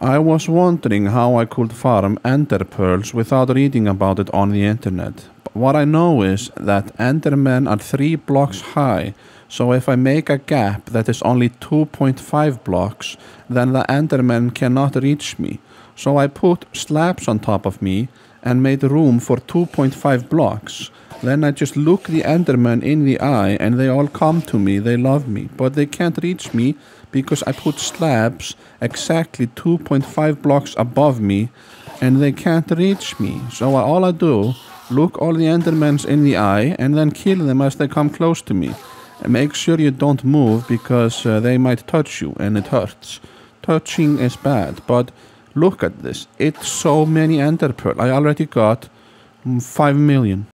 I was wondering how I could farm ender pearls without reading about it on the internet. What I know is that endermen are 3 blocks high, so if I make a gap that is only 2.5 blocks, then the endermen cannot reach me. So I put slabs on top of me and made room for 2.5 blocks. Then I just look the endermen in the eye and they all come to me, they love me, but they can't reach me because I put slabs exactly 2.5 blocks above me and they can't reach me. So all I do, look all the endermens in the eye and then kill them as they come close to me. And make sure you don't move because uh, they might touch you and it hurts. Touching is bad, but look at this. It's so many ender pearl. I already got mm, 5 million.